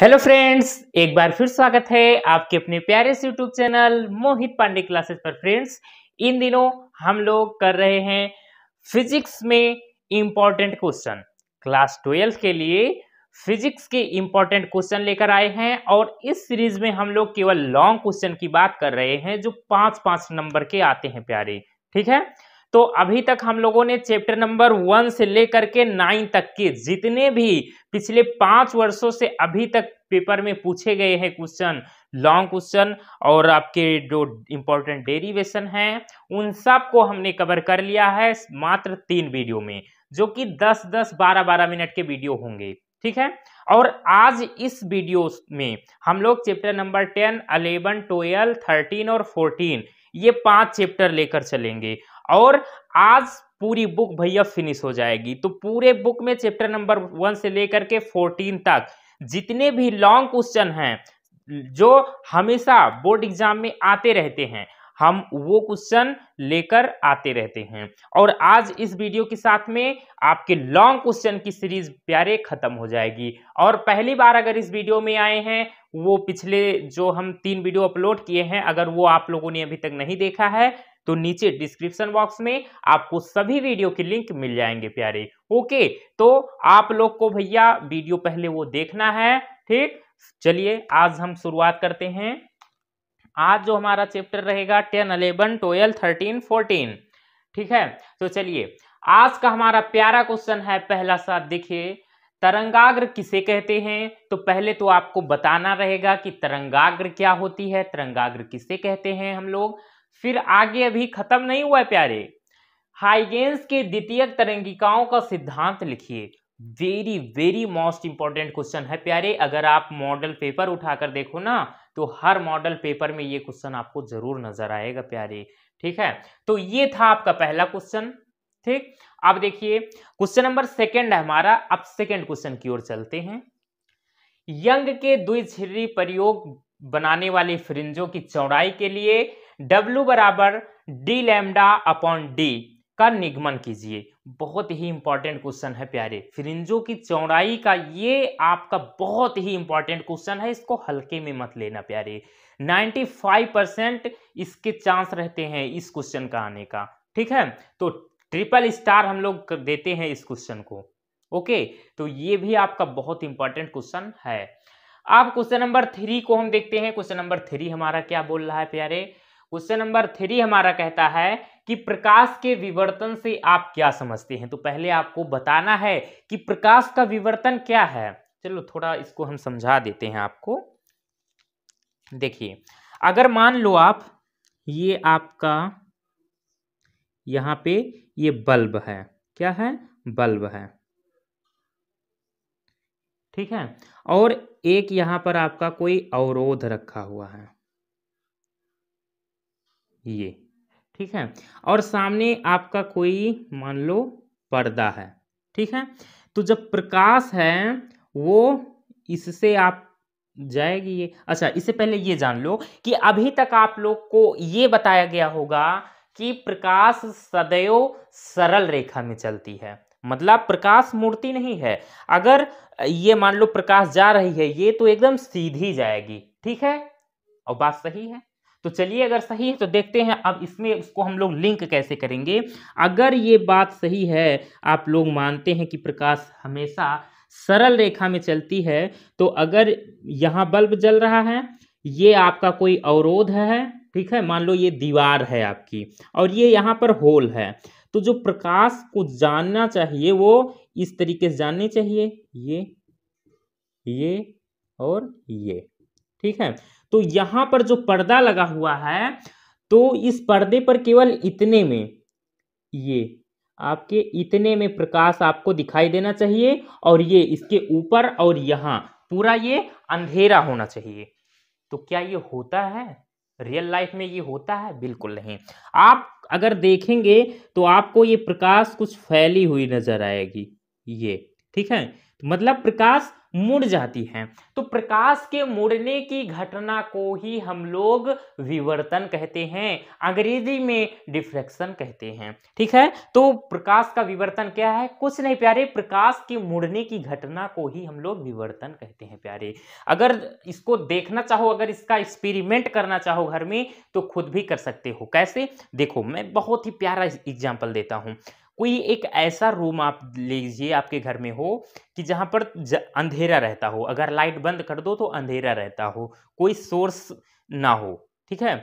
Hello friends एक बार फिर स्वागत है आपके अपने प्यारे से YouTube channel Mohit Pandey classes पर। फ्रेंड्स इन दिनों हम लोग कर रहे हैं फिजिक्स में इंपॉर्टेंट क्वेश्चन क्लास ट्वेल्थ के लिए फिजिक्स के इंपॉर्टेंट क्वेश्चन लेकर आए हैं और इस सीरीज़ में हम लोग केवल लॉन्ग क्वेश्चन की बात कर रहे हैं जो पाँच पाँच नंबर के आते हैं प्यारे। ठीक है? तो अभी तक हम लोगों ने चैप्टर नंबर वन से लेकर के नाइन तक के जितने भी पिछले पाँच वर्षों से अभी तक पेपर में पूछे गए हैं क्वेश्चन लॉन्ग क्वेश्चन और आपके जो इंपॉर्टेंट डेरिवेशन हैं उन सबको हमने कवर कर लिया है मात्र तीन वीडियो में जो कि 10 10 12 12 मिनट के वीडियो होंगे ठीक है? और आज इस वीडियो में हम लोग चैप्टर नंबर 10, 11, 12, 13 और 14 ये पाँच चैप्टर लेकर चलेंगे और आज पूरी बुक भैया फिनिश हो जाएगी तो पूरे बुक में चैप्टर नंबर वन से लेकर के फोर्टीन तक जितने भी लॉन्ग क्वेश्चन हैं, जो हमेशा बोर्ड एग्ज़ाम में आते रहते हैं, हम वो क्वेश्चन लेकर आते रहते हैं। और आज इस वीडियो के साथ में आपके लॉन्ग क्वेश्चन की सीरीज़ प्यारे खत्म हो जाएगी। और पहली बार अगर इस वीडियो में आए हैं, वो पिछले जो हम तीन वीडियो अपलोड किए हैं, अगर वो आप लोगों ने अभी तक नहीं देखा है तो नीचे डिस्क्रिप्शन बॉक्स में आपको सभी वीडियो के लिंक मिल जाएँगे प्यारे। ओके तो आप लोग को भैया वीडियो पहले वो देखना है, ठीक? चलिए, आज हम शुरुआत करते हैं। आज जो हमारा चैप्टर रहेगा, ten eleven twelve, thirteen, fourteen, ठीक है? तो चलिए, आज का हमारा प्यारा क्वेश्चन है पहला सा, देखिए, तरंगाग्र किसे कहते हैं? तो पहले तो आपको बताना रहेगा कि तरंगाग्र क्या होती है, तरंगाग्र किसे कहते हैं हम लोग? फिर आगे अभी खत्म नहीं हुआ है प्यारे। हाइगेंस के द्वितीय तरंगिकाओं का सिद्धांत लिखिए। Very very most important question है प्यारे। अगर आप मॉडल पेपर उठाकर देखो ना तो हर मॉडल पेपर में ये क्वेश्चन आपको ज़रूर नज़र आएगा प्यारे। ठीक है? तो ये था आपका पहला क्वेश्चन ठीक? अब देखिए क्वेश्चन नंबर सेकंड है हमारा। अब सेकंड क्वेश्चन की ओर चलते हैं। यंग के द्विछिरी प्रयोग बनाने वाली फ्रिंजों की चौड़ाई के लिए W बराबर डी लैमडा अपॉन डी का निगमन कीजिए। बहुत ही इंपॉर्टेंट क्वेश्चन है प्यारे। फ्रिंजों की चौड़ाई का ये आपका बहुत ही इंपॉर्टेंट क्वेश्चन है, इसको हल्के में मत लेना प्यारे। 95 परसेंट इसके चांस रहते हैं इस क्वेश्चन का आने का। ठीक है? तो ट्रिपल स्टार हम लोग देते हैं इस क्वेश्चन को। ओके तो ये भी आपका बहुत इंपॉर्टेंट क्वेश्चन है। अब क्वेश्चन नंबर थ्री को हम देखते हैं। क्वेश्चन नंबर थ्री हमारा क्या बोल रहा है प्यारे? क्वेश्चन नंबर थ्री हमारा कहता है कि प्रकाश के विवर्तन से आप क्या समझते हैं? तो पहले आपको बताना है कि प्रकाश का विवर्तन क्या है। चलो थोड़ा इसको हम समझा देते हैं आपको। देखिए, अगर मान लो आप, ये आपका, यहाँ पे ये बल्ब है। क्या है? बल्ब है। ठीक है? और एक यहाँ पर आपका कोई अवरोध रखा हुआ है। ये, ठीक है? और सामने आपका कोई, मान लो, पर्दा है, ठीक है? तो जब प्रकाश है, वो इससे आप जाएगी ये। अच्छा इससे पहले ये जान लो कि अभी तक आप लोग को ये बताया गया होगा कि प्रकाश सदैव सरल रेखा में चलती है। मतलब प्रकाश मूर्ति नहीं है। अगर ये मान लो प्रकाश जा रही है, ये तो एकदम सीधी जाएगी, ठीक है? और बात सही है? तो चलिए अगर सही है तो देखते हैं अब इसमें उसको हम लोग लिंक कैसे करेंगे। अगर ये बात सही है, आप लोग मानते हैं कि प्रकाश हमेशा सरल रेखा में चलती है तो अगर यहाँ बल्ब जल रहा है, ये आपका कोई अवरोध है, ठीक है? मान लो ये दीवार है आपकी और ये यहाँ पर होल है तो जो प्रकाश को जानना चाहिए वो इस तरीके से जाननी चाहिए, ये ये और ये, ठीक है? तो यहाँ पर जो पर्दा लगा हुआ है तो इस पर्दे पर केवल इतने में, ये, आपके इतने में प्रकाश आपको दिखाई देना चाहिए और ये इसके ऊपर और यहाँ, पूरा ये अंधेरा होना चाहिए। तो क्या ये होता है? रियल लाइफ में ये होता है? बिल्कुल नहीं। आप अगर देखेंगे तो आपको ये प्रकाश कुछ फैली हुई नज़र आएगी। ये, ठीक है? मतलब प्रकाश मुड़ जाती है। तो प्रकाश के मुड़ने की घटना को ही हम लोग विवर्तन कहते हैं, अंग्रेज़ी में डिफ्रेक्शन कहते हैं। ठीक है? तो प्रकाश का विवर्तन क्या है? कुछ नहीं प्यारे, प्रकाश के मुड़ने की घटना को ही हम लोग विवर्तन कहते हैं प्यारे। अगर इसको देखना चाहो, अगर इसका एक्सपेरिमेंट करना चाहो घर में तो खुद भी कर सकते हो। कैसे? देखो, मैं बहुत ही प्यारा एग्ज़ाम्पल देता हूँ। कोई एक ऐसा रूम आप लीजिए आपके घर में हो कि जहाँ पर अंधेरा रहता हो। अगर लाइट बंद कर दो तो अंधेरा रहता हो। कोई सोर्स ना हो, ठीक है?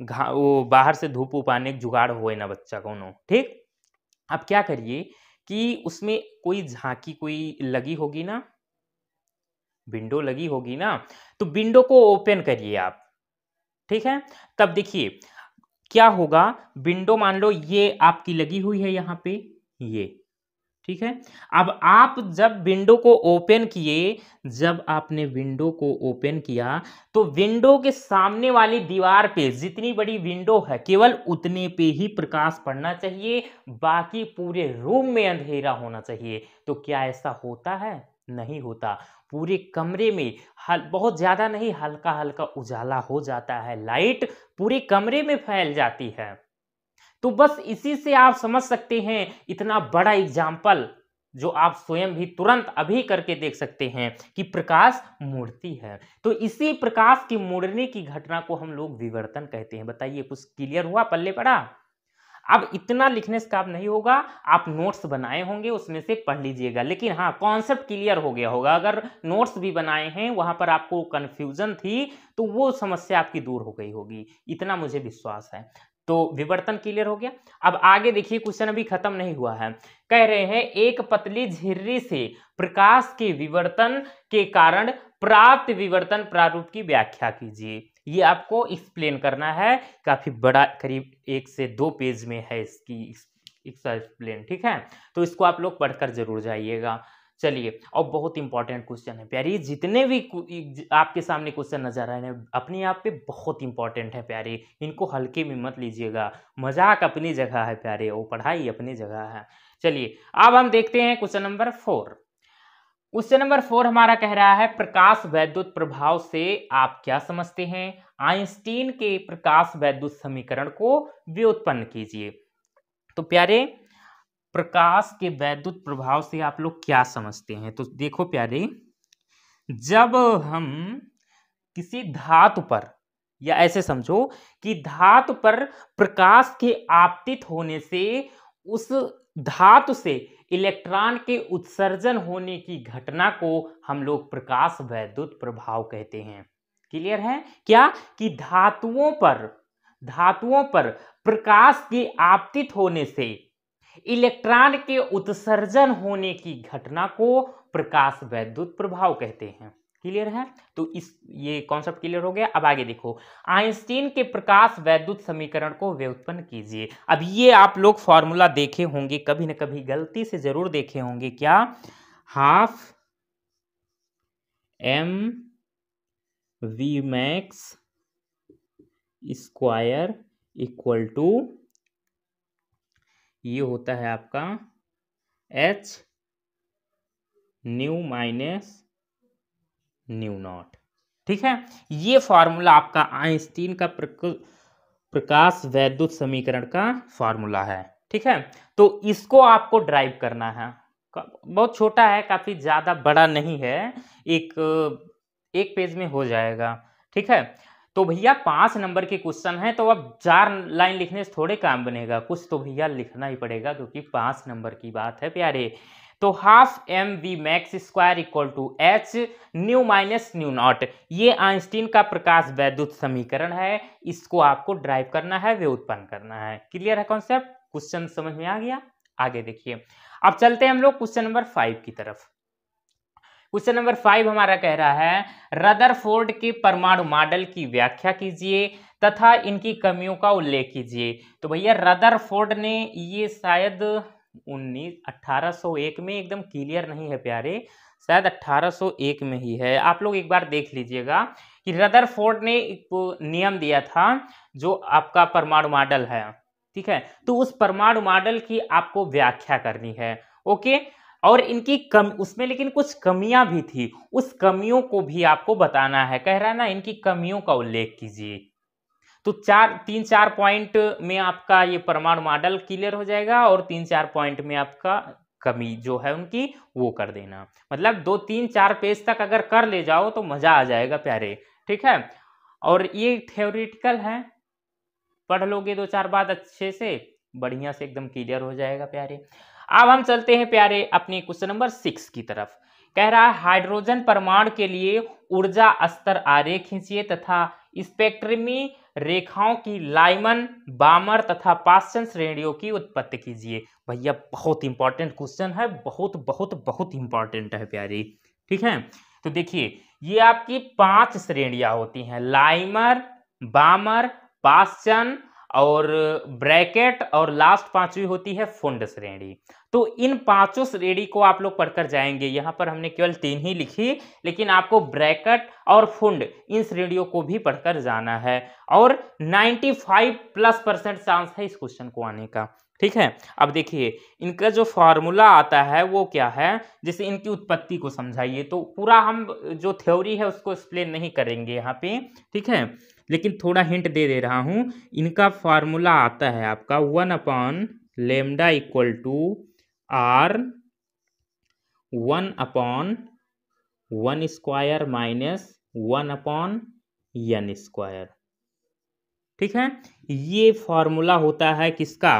वो बाहर से धूप उप आने जुगाड़ हो ना बच्चा कोनो ठीक? आप क्या करिए कि उसमें कोई झांकी कोई लगी होगी ना, विंडो लगी होगी ना तो विंडो को ओपन करिए आप, ठीक है? तब देखिए क्या होगा? विंडो मान लो, ये आपकी लगी हुई है यहाँ पे, ये, ठीक है? अब आप जब विंडो को ओपन किए, जब आपने विंडो को ओपन किया तो विंडो के सामने वाली दीवार पे जितनी बड़ी विंडो है, केवल उतने पे ही प्रकाश पड़ना चाहिए, बाकी पूरे रूम में अंधेरा होना चाहिए। तो क्या ऐसा होता है? नहीं होता। पूरे कमरे में हल, बहुत ज़्यादा नहीं हल्का हल्का उजाला हो जाता है। लाइट पूरे कमरे में फैल जाती है। तो बस इसी से आप समझ सकते हैं इतना बड़ा एग्ज़ाम्पल जो आप स्वयं भी तुरंत अभी करके देख सकते हैं कि प्रकाश मुड़ती है। तो इसी प्रकाश की मुड़ने की घटना को हम लोग विवर्तन कहते हैं। बताइए, कुछ क्लियर हुआ, पल्ले पड़ा? अब इतना लिखने से काम नहीं होगा, आप नोट्स बनाए होंगे, उसमें से पढ़ लीजिएगा। लेकिन हाँ कॉन्सेप्ट क्लियर हो गया होगा। अगर नोट्स भी बनाए हैं, वहाँ पर आपको कन्फ्यूज़न थी तो वो समस्या आपकी दूर हो गई होगी। इतना मुझे विश्वास है। तो विवर्तन क्लियर हो गया। अब आगे देखिए, क्वेश्चन अभी खत्म नहीं हुआ है। कह रहे हैं, एक पतली झिर्री से प्रकाश के विवर्तन के कारण प्राप्त विवर्तन प्रारूप की व्याख्या कीजिए। ये आपको एक्सप्लेन करना है। काफ़ी बड़ा, करीब एक से दो पेज में है इसकी एक्सप्लेन ठीक है? तो इसको आप लोग पढ़कर ज़रूर जाइएगा। चलिए और बहुत इंपॉर्टेंट क्वेश्चन है। प्यारी, जितने भी आपके सामने क्वेश्चन नज़र आ रहे हैं, अपने आप पे बहुत इंपॉर्टेंट है प्यारे। इनको हल्के में मत लीजिएगा। मज़ाक अपनी जगह है प्यारे, वो पढ़ाई अपनी जगह है। चलिए, अब हम देखते हैं question number four question number four हमारा कह रहा है, प्रकाश वैद्युत प्रभाव से आप क्या समझते हैं? आइंस्टीन के प्रकाश वैद्युत समीकरण को व्युत्पन्न कीजिए। तो प्यारे प्रकाश के वैद्युत प्रभाव से आप लोग क्या समझते हैं? तो देखो प्यारे, जब हम किसी धातु पर, या ऐसे समझो कि धातु पर प्रकाश के आपतित होने से, उस धातु से इलेक्ट्रॉन के उत्सर्जन होने की घटना को हम लोग प्रकाश वैद्युत प्रभाव कहते हैं। क्लियर है? क्या? कि धातुओं पर धातुओं पर प्रकाश के आपतित होने से इलेक्ट्रॉन के उत्सर्जन होने की घटना को प्रकाश वैद्युत प्रभाव कहते हैं। क्लियर है? तो इस, ये कॉन्सेप्ट क्लियर हो गया। अब आगे देखो। आइंस्टीन के प्रकाश वैद्युत समीकरण को व्युत्पन्न कीजिए। अब ये आप लोग फॉर्मूला देखे होंगे, कभी ना कभी गलती से ज़रूर देखे होंगे। क्या? Half M V max square equal to ये होता है आपका H nu minus nu naught. ठीक है? ये फॉर्मूला आपका आइंस्टीन का प्रकाश वैद्युत समीकरण का फॉर्मूला है। ठीक है? तो इसको आपको ड्राइव करना है। बहुत छोटा है, काफ़ी ज़्यादा बड़ा नहीं है। एक एक पेज में हो जाएगा। ठीक है? तो भैया पाँच नंबर के क्वेश्चन है तो अब चार लाइन लिखने से थोड़े काम बनेगा। कुछ तो भैया लिखना ही पड़ेगा, क्योंकि पाँच नंबर की बात है प्यारे। तो half M V max square equal to H, nu minus nu naught. ये आइंस्टीन का प्रकाश वैद्युत समीकरण है, इसको आपको ड्राइव करना है, वे उत्पन्न करना है। क्लियर है कॉन्सेप्ट? क्वेश्चन समझ में आ गया? आगे देखिए। अब चलते हैं हम लोग क्वेश्चन नंबर फाइव की तरफ़। क्वेश्चन नंबर फाइव हमारा कह रहा है, रदरफोर्ड के परमाणु मॉडल की व्याख्या कीजिए तथा इनकी कमियों का उल्लेख कीजिए। तो भैया, रदरफोर्ड ने ये शायद उन्नीस अट्ठारह एक में एकदम क्लियर नहीं है प्यारे, शायद 1801 में ही है। आप लोग एक बार देख लीजिएगा कि रदरफोर्ड ने एक नियम दिया था जो आपका परमाणु मॉडल है, ठीक है? तो उस परमाणु मॉडल की आपको व्याख्या करनी है, ओके? और इनकी कम, उसमें लेकिन कुछ कमियाँ भी थी। उस कमियों को भी आपको बताना है। कह रहा है ना, इनकी कमियों का उल्लेख कीजिए। तो चार, तीन, चार पॉइंट में आपका ये परमाणु मॉडल क्लियर हो जाएगा और तीन, चार पॉइंट में आपका कमी जो है उनकी, वो कर देना। मतलब दो, तीन, चार पेज तक अगर कर ले जाओ तो मज़ा आ जाएगा प्यारे। ठीक है? और ये थ्योरिटिकल है। पढ़ लोगे दो, चार बात अच्छे से। बढ़िया से एकदम क्लियर हो जाएगा प्यारे। अब हम चलते हैं प्यारे अपने क्वेश्चन नंबर सिक्स की तरफ़। कह रहा है, हाइड्रोजन परमाणु के लिए ऊर्जा स्तर आरेख खींचिए तथा स्पेक्ट्रमी रेखाओं की लाइमन, बामर तथा पाश्चन श्रेणियों की उत्पत्ति कीजिए। भैया, बहुत इंपॉर्टेंट क्वेश्चन है, बहुत बहुत बहुत इंपॉर्टेंट है प्यारी। ठीक है? तो देखिए, ये आपकी पाँच श्रेणियाँ होती हैं, लाइमर, बामर पाश्चन और ब्रैकेट और लास्ट पांचवी होती है फुंड श्रेणी। तो इन पाँचों श्रेणी को आप लोग पढ़कर जाएँगे। यहाँ पर हमने केवल तीन ही लिखी, लेकिन आपको ब्रैकेट और फुंड इन श्रेणियों को भी पढ़कर जाना है। और 95 प्लस परसेंट चांस है इस क्वेश्चन को आने का। ठीक है? अब देखिए, इनका जो फॉर्मूला आता है वो क्या है? जैसे इनकी उत्पत्ति को समझाइए। तो पूरा हम जो थ्योरी है उसको एक्सप्लेन नहीं करेंगे यहाँ पे। ठीक है? लेकिन थोड़ा हिंट दे दे रहा हूँ। इनका फार्मूला आता है आपका one upon lambda equal to R one upon one square minus one upon N square ठीक है? ये फॉर्मूला होता है किसका?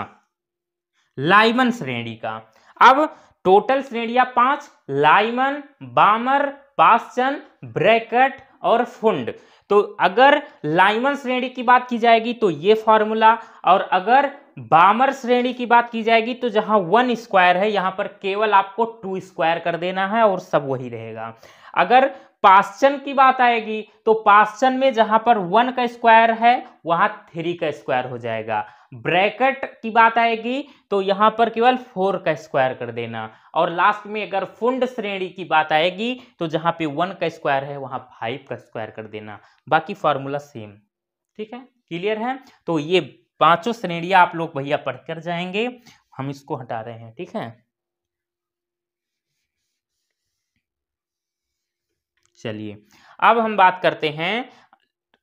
लाइमन श्रेणी का। अब टोटल श्रेणियाँ पाँच लाइमन बामर पास्चन ब्रैकेट और फुंड तो अगर लाइमन श्रेणी की बात की जाएगी तो ये फॉर्मूला और अगर बामर श्रेणी की बात की जाएगी तो जहाँ वन स्क्वायर है, यहाँ पर केवल आपको टू स्क्वायर कर देना है और सब वही रहेगा। अगर पाश्चन की बात आएगी तो पाश्चन में जहाँ पर वन का स्क्वायर है, वहाँ थ्री का स्क्वायर हो जाएगा। ब्रैकेट की बात आएगी तो यहाँ पर केवल फोर का स्क्वायर कर देना। और लास्ट में अगर फुंड श्रेणी की बात आएगी तो जहाँ पे वन का स्क्वायर है, वहाँ फाइव का स्क्वायर कर देना। बाकी फॉर्मूला सेम। ठीक है? क्लियर है? तो ये पाँचों श्रेणियाँ आप लोग भैया पढ़कर जाएँगे। हम इसको हटा रहे हैं। ठीक है? चलिए, अब हम बात करते हैं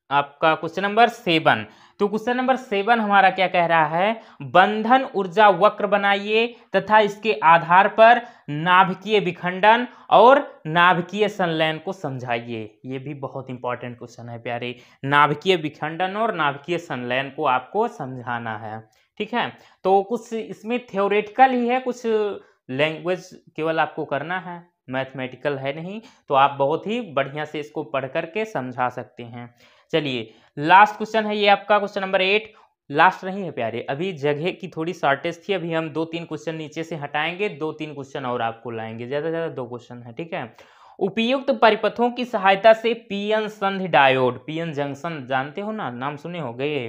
आपका क्वेश्चन नंबर सेवन तो क्वेश्चन नंबर सेवन हमारा क्या कह रहा है? बंधन, ऊर्जा, वक्र बनाइए तथा इसके आधार पर नाभिकीय विखंडन और नाभिकीय संलयन को समझाइए। ये भी बहुत इंपॉर्टेंट क्वेश्चन है प्यारे। नाभिकीय विखंडन और नाभिकीय संलयन को आपको समझाना है। ठीक है? तो कुछ इसमें थ्योरेटिकल ही है, कुछ लैंग्वेज केवल आपको करना है। मैथमेटिकल है नहीं तो आप बहुत ही बढ़िया से इसको पढ़ करके समझा सकते हैं। चलिए लास्ट क्वेश्चन है ये आपका क्वेश्चन नंबर एट लास्ट नहीं है प्यारे, अभी जगह की थोड़ी शॉर्टेज थी, अभी हम दो तीन क्वेश्चन नीचे से हटाएँगे दो तीन क्वेश्चन और आपको लाएँगे, ज़्यादा ज़्यादा दो क्वेश्चन है, ठीक है? उपयुक्त परिपथों की सहायता से पीएन संधि डायोड पीएन जंक्शन जानते हो ना, नाम सुने हो गए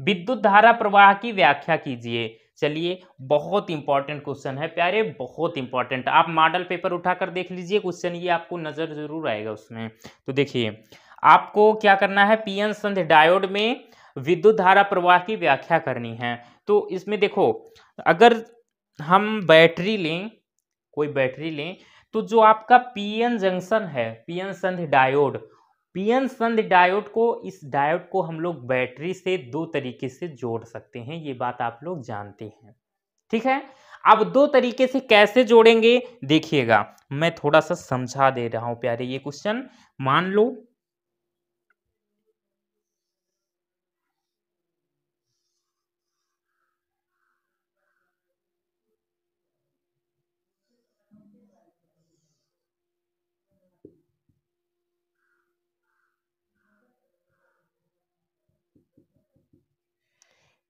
विद्युत धारा प्रवाह की व्याख्या कीजिए। चलिए, बहुत इंपॉर्टेंट क्वेश्चन है प्यारे, बहुत इंपॉर्टेंट आप मॉडल पेपर उठाकर देख लीजिए क्वेश्चन ये आपको नज़र ज़रूर आएगा उसमें। तो देखिए आपको क्या करना है? पीएन संध डायोड में विद्युत धारा प्रवाह की व्याख्या करनी है। तो इसमें देखो, अगर हम बैटरी लें, कोई बैटरी लें तो जो आपका पीएन जंक्शन है, पीएन संध डायोड, पीएन संध डायोड को, इस डायोड को हम लोग बैटरी से दो तरीके से जोड़ सकते हैं, ये बात आप लोग जानते हैं। ठीक है? अब दो तरीके से कैसे जोड़ेंगे? देखिएगा। मैं थोड़ा सा समझा दे रहा हूँ, प्यारे, ये क्वेश्चन। मान लो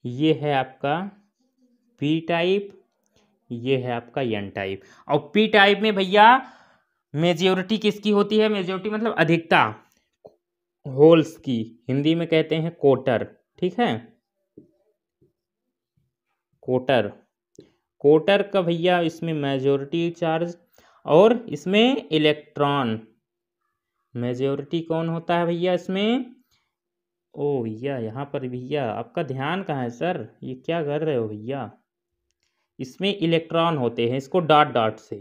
ये है आपका पी टाइप ये है आपका एन टाइप और पी टाइप में भैया मेजोरिटी किसकी होती है? मेजोरिटी मतलब अधिकता होल्स की. हिंदी में कहते हैं कोटर ठीक है? कोटर कोटर का भैया इसमें मेजोरिटी चार्ज और इसमें इलेक्ट्रॉन मेजोरिटी कौन होता है भैया इसमें? ओ भैया, यहाँ पर भैया, आपका ध्यान कहाँ है सर? ये क्या कर रहे हो भैया? इसमें इलेक्ट्रॉन होते हैं, इसको डॉट डॉट से।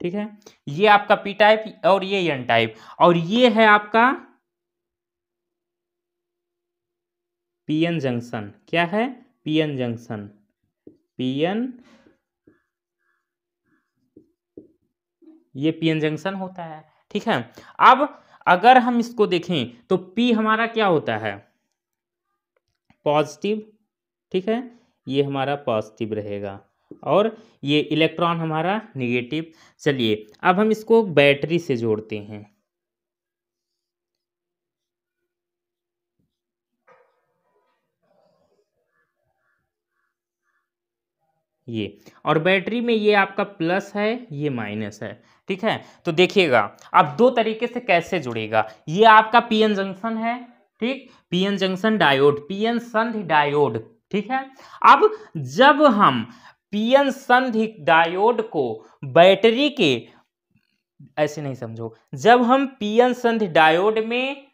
ठीक है? ये आपका पी टाइप और ये एन टाइप, और ये है आपका पीएन जंक्शन। क्या है? P N junction. P N, ये पीएन जंक्शन होता है। ठीक है? अब अगर हम इसको देखें तो पी हमारा क्या होता है? पॉजिटिव, ठीक है? ये हमारा पॉजिटिव रहेगा। और ये इलेक्ट्रॉन हमारा निगेटिव। चलिए, अब हम इसको बैटरी से जोड़ते हैं। ये, और बैटरी में ये आपका प्लस है, ये माइनस है। ठीक है? तो देखिएगा, अब दो तरीके से कैसे जुड़ेगा। ये आपका पीएन जंक्शन है, ठीक? P N junction diode P N संधि डायोड ठीक है? अब जब हम पीएन संधि डायोड को बैटरी के, ऐसे नहीं समझो, जब हम पीएन संधि डायोड में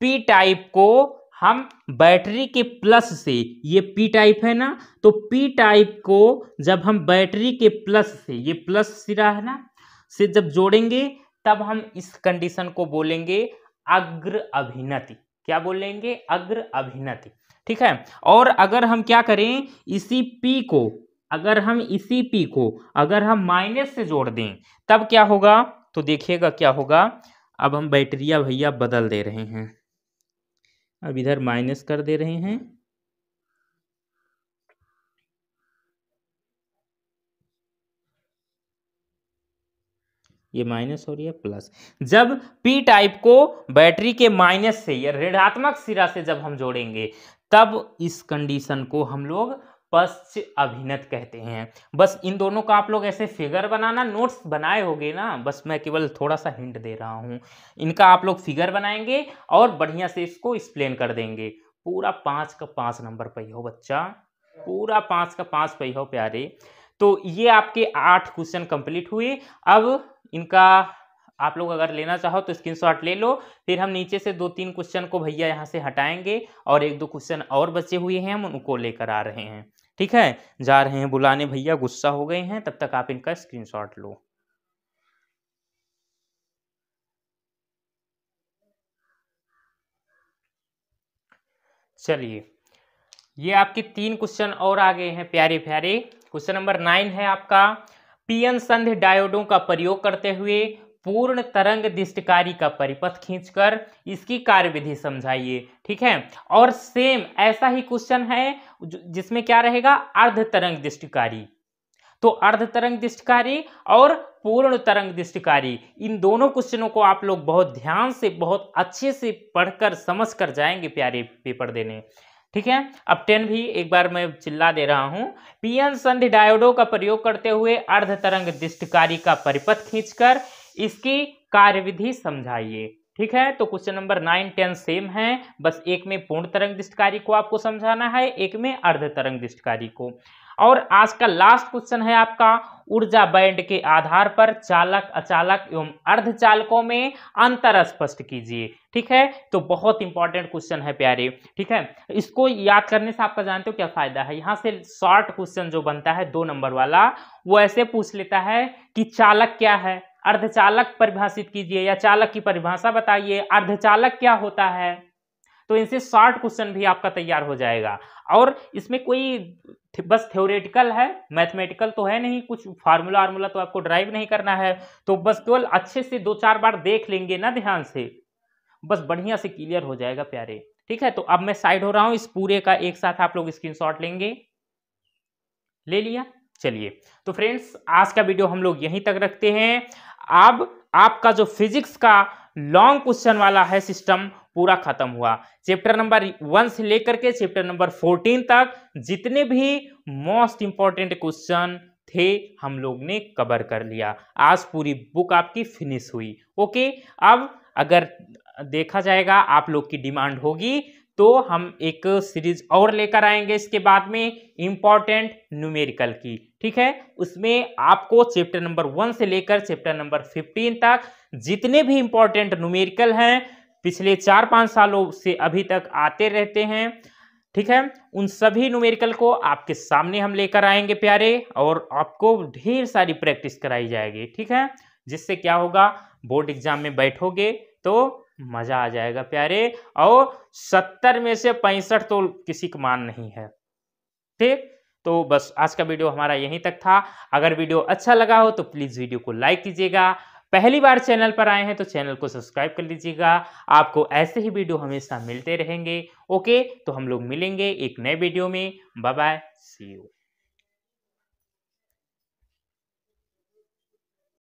पी टाइप को हम बैटरी के प्लस से, ये पी टाइप है ना? तो पी टाइप को जब हम बैटरी के प्लस से, ये प्लस सिरा है ना? से जब जोड़ेंगे, तब हम इस कंडीशन को बोलेंगे अग्र अभिनति। क्या बोलेंगे? अग्र अभिनति। ठीक है? और अगर हम क्या करें? इसी पी को, अगर हम इसी पी को, अगर हम माइनस से जोड़ दें, तब क्या होगा? तो देखिएगा क्या होगा? अब हम बैटरिया भैया बदल दे रहे हैं। अब इधर माइनस कर दे रहे हैं। ये माइनस हो रही है, प्लस। जब पी टाइप को बैटरी के माइनस से या ऋणात्मक सिरा से जब हम जोड़ेंगे, तब इस कंडीशन को हम लोग पश्च अभिनत कहते हैं। बस इन दोनों का आप लोग ऐसे फिगर बनाना, नोट्स बनाए होंगे ना? बस मैं केवल थोड़ा सा हिंट दे रहा हूँ। इनका आप लोग फिगर बनाएँगे और बढ़िया से इसको एक्सप्लेन कर देंगे। पूरा पाँच का पाँच नंबर पे हो बच्चा। पूरा पाँच का पाँच पे हो प्यारे। तो ये आपके आठ क्वेश्चन कंप्लीट हुए। अब इनका आप लोग अगर लेना चाहो तो स्क्रीनशॉट ले लो। फिर हम नीचे से दो तीन क्वेश्चन को भैया यहाँ से हटाएँगे और एक दो क्वेश्चन और बचे हुए हैं, हम उनको लेकर आ रहे हैं। ठीक है? जा रहे हैं बुलाने। भैया गुस्सा हो गए हैं, तब तक आप इनका स्क्रीनशॉट लो। चलिए। ये आपके तीन क्वेश्चन और आ गए हैं, प्यारे प्यारे। क्वेश्चन नंबर नाइन है आपका पीएन संधि डायोडों का प्रयोग करते हुए पूर्ण तरंग दिष्टकारी का परिपथ खींचकर इसकी कार्यविधि समझाइए, ठीक है? और सेम ऐसा ही क्वेश्चन है जिसमें क्या रहेगा? अर्ध तरंग दिष्टकारी। तो अर्ध तरंग दिष्टकारी और पूर्ण तरंग दिष्टकारी, इन दोनों क्वेश्चनों को आप लोग बहुत ध्यान से, बहुत अच्छे से पढ़कर समझ कर जाएँगे, प्यारे पेपर देने। ठीक है? अब टेन भी एक बार मैं चिल्ला दे रहा हूँ। पीएन संधि डायोडो का प्रयोग करते हुए अर्ध तरंग दिष्टकारी का परिपथ खींचकर इसकी कार्यविधि समझाइए। ठीक है? तो question number nine ten same है। बस एक में पूर्ण तरंग दिष्टकारी को आपको समझाना है, एक में अर्ध तरंग दिष्टकारी को। और आज का लास्ट क्वेश्चन है आपका, ऊर्जा बैंड के आधार पर चालक, अचालक एवं अर्धचालकों में अंतर स्पष्ट कीजिए, ठीक है? तो बहुत इंपॉर्टेंट क्वेश्चन है प्यारे, ठीक है? इसको याद करने से आपका जानते हो क्या फ़ायदा है? यहाँ से शॉर्ट क्वेश्चन जो बनता है, दो नंबर वाला, वो ऐसे पूछ लेता है कि चालक क्या है? अर्धचालक परिभाषित कीजिए या चालक की परिभाषा बताइए, अर्धचालक क्या होता है? तो इनसे शॉर्ट क्वेश्चन भी आपका तैयार हो जाएगा। और इसमें कोई बस थ्योरेटिकल है मैथमेटिकल तो है नहीं, कुछ फार्मूला वार्मूला तो आपको ड्राइव नहीं करना है। तो बस केवल अच्छे से दो चार बार देख लेंगे ना ध्यान से, बस बढ़िया से क्लियर हो जाएगा प्यारे। ठीक है तो अब मैं साइड हो रहा हूँ, इस पूरे का एक साथ आप लोग स्क्रीनशॉट लेंगे। ले लिया? चलिए तो फ्रेंड्स आज का वीडियो हम लोग यहीं तक रखते हैं। अब आपका जो फिजिक्स का लॉन्ग क्वेश्चन वाला है सिस्टम पूरा खत्म हुआ। चैप्टर नंबर वन से लेकर के चैप्टर नंबर फोर्टीन तक जितने भी मोस्ट इंपॉर्टेंट क्वेश्चन थे हम लोग ने कवर कर लिया। आज पूरी बुक आपकी फिनिश हुई। ओके अब अगर देखा जाएगा आप लोग की डिमांड होगी तो हम एक सीरीज़ और लेकर आएँगे इसके बाद में इंपॉर्टेंट न्यूमेरिकल की। ठीक है? उसमें आपको चैप्टर नंबर वन से लेकर चैप्टर नंबर फिफ्टीन तक जितने भी इंपॉर्टेंट न्यूमेरिकल हैं पिछले चार पाँच सालों से अभी तक आते रहते हैं, ठीक है? उन सभी न्यूमेरिकल को आपके सामने हम लेकर आएँगे प्यारे, और आपको ढेर सारी प्रैक्टिस कराई जाएगी, ठीक है? जिससे क्या होगा बोर्ड एग्ज़ाम में बैठोगे तो मज़ा आ जाएगा प्यारे, और सत्तर में से पैंसठ तो किसी का मान नहीं है, ठीक? तो बस आज का वीडियो हमारा यहीं तक था। अगर वीडियो अच्छा लगा हो तो प्लीज़ वीडियो को लाइक कीजिएगा पहली बार चैनल पर आए हैं तो चैनल को सब्सक्राइब कर लीजिएगा। आपको ऐसे ही वीडियो हमेशा मिलते रहेंगे। ओके तो हम लोग मिलेंगे एक नए वीडियो में। Bye bye see you.